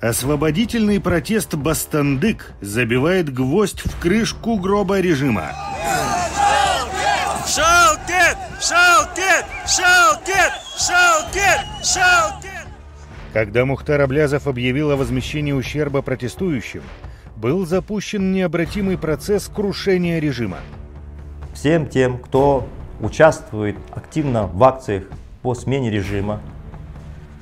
Освободительный протест Бастандык забивает гвоздь в крышку гроба режима. Шалкет! Шалкет! Шалкет! Шалкет! Шалкет! Когда Мухтар Аблязов объявил о возмещении ущерба протестующим, был запущен необратимый процесс крушения режима. Всем тем, кто участвует активно в акциях по смене режима,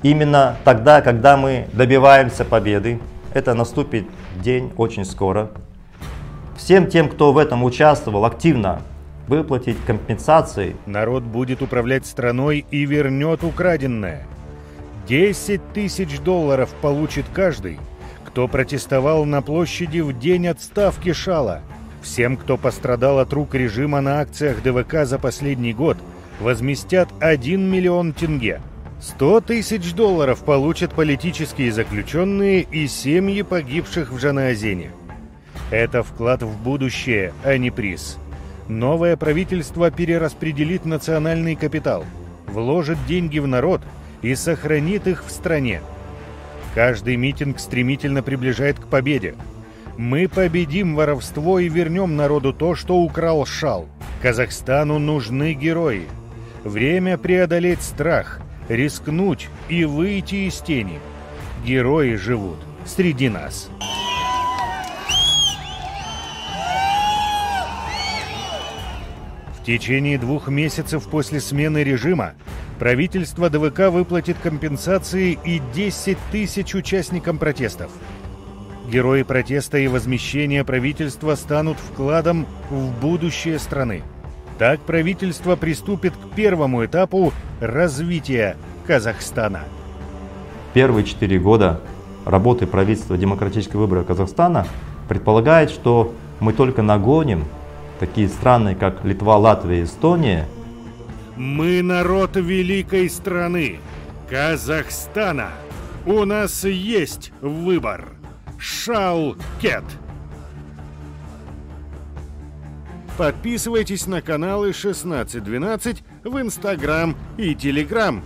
именно тогда, когда мы добиваемся победы, это наступит день очень скоро, всем тем, кто в этом участвовал активно, выплатить компенсации. Народ будет управлять страной и вернет украденное. 10 тысяч долларов получит каждый, кто протестовал на площади в день отставки Шала. Всем, кто пострадал от рук режима на акциях ДВК за последний год, возместят 1 миллион тенге. 100 тысяч долларов получат политические заключенные и семьи погибших в Жанаозене. Это вклад в будущее, а не приз. Новое правительство перераспределит национальный капитал, вложит деньги в народ и сохранит их в стране. Каждый митинг стремительно приближает к победе. Мы победим воровство и вернем народу то, что украл Шал. Казахстану нужны герои. Время преодолеть страх, рискнуть и выйти из тени. Герои живут среди нас. В течение двух месяцев после смены режима правительство ДВК выплатит компенсации и 10 тысяч участникам протестов. Герои протеста и возмещения правительства станут вкладом в будущее страны. Так правительство приступит к первому этапу развития Казахстана. Первые четыре года работы правительства демократического выбора Казахстана предполагает, что мы только нагоним такие страны, как Литва, Латвия и Эстония. Мы народ великой страны, Казахстана. У нас есть выбор. Шалкет. Подписывайтесь на каналы 1612 в Инстаграм и Телеграм.